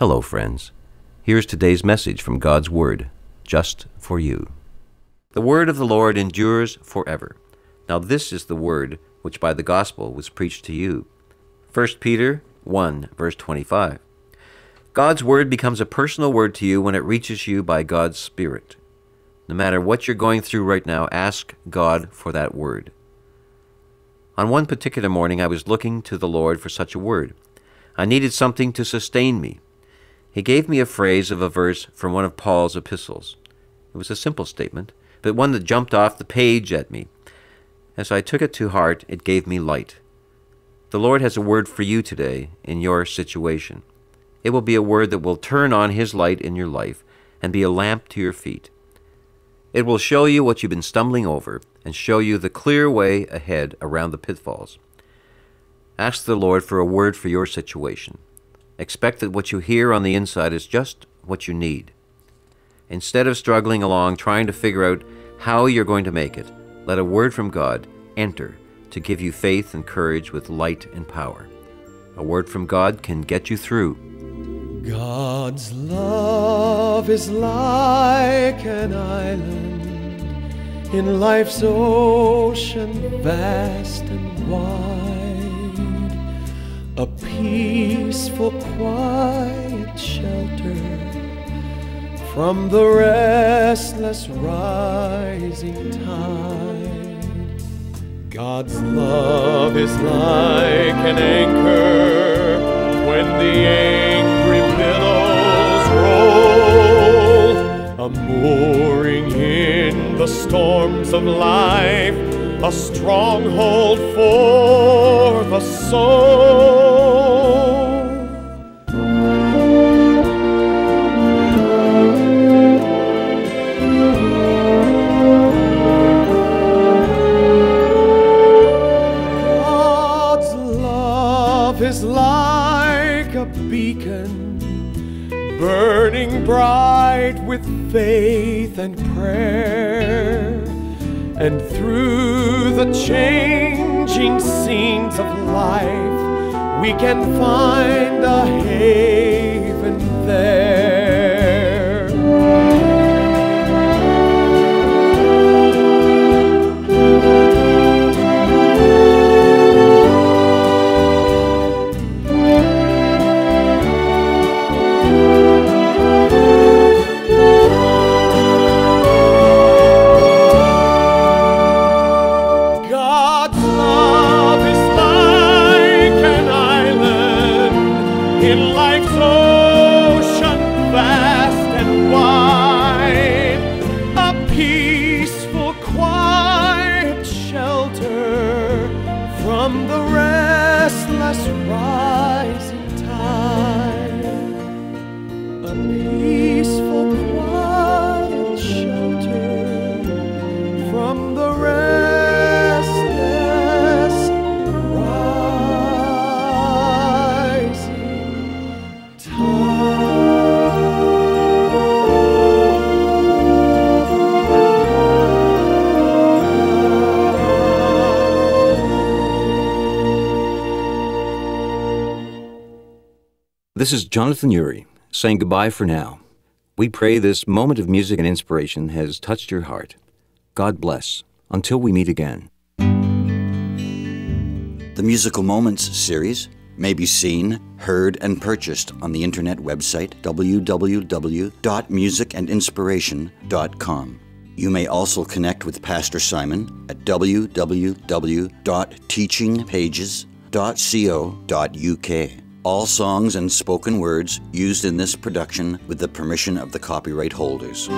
Hello, friends. Here's today's message from God's Word, just for you. The Word of the Lord endures forever. Now, this is the Word which by the gospel was preached to you. 1 Peter 1, verse 25. God's Word becomes a personal word to you when it reaches you by God's Spirit. No matter what you're going through right now, ask God for that Word. On one particular morning, I was looking to the Lord for such a word. I needed something to sustain me. He gave me a phrase of a verse from one of Paul's epistles. It was a simple statement, but one that jumped off the page at me. As I took it to heart, it gave me light. The Lord has a word for you today in your situation. It will be a word that will turn on His light in your life and be a lamp to your feet. It will show you what you've been stumbling over and show you the clear way ahead around the pitfalls. Ask the Lord for a word for your situation. Expect that what you hear on the inside is just what you need. Instead of struggling along trying to figure out how you're going to make it, let a word from God enter to give you faith and courage with light and power. A word from God can get you through. God's love is like an island in life's ocean, vast and wide a peaceful, quiet shelter from the restless rising tide. God's love is like an anchor when the angry billows roll, a mooring in the storms of life a stronghold for the soul. A beacon burning bright with faith and prayer. And through the changing scenes of life, we can find a haven This is Jonathan Urie saying goodbye for now. We pray this moment of music and inspiration has touched your heart. God bless. Until we meet again. The Musical Moments series may be seen, heard, and purchased on the internet website www.musicandinspiration.com. You may also connect with Pastor Simon at www.teachingpages.co.uk. All songs and spoken words used in this production with the permission of the copyright holders.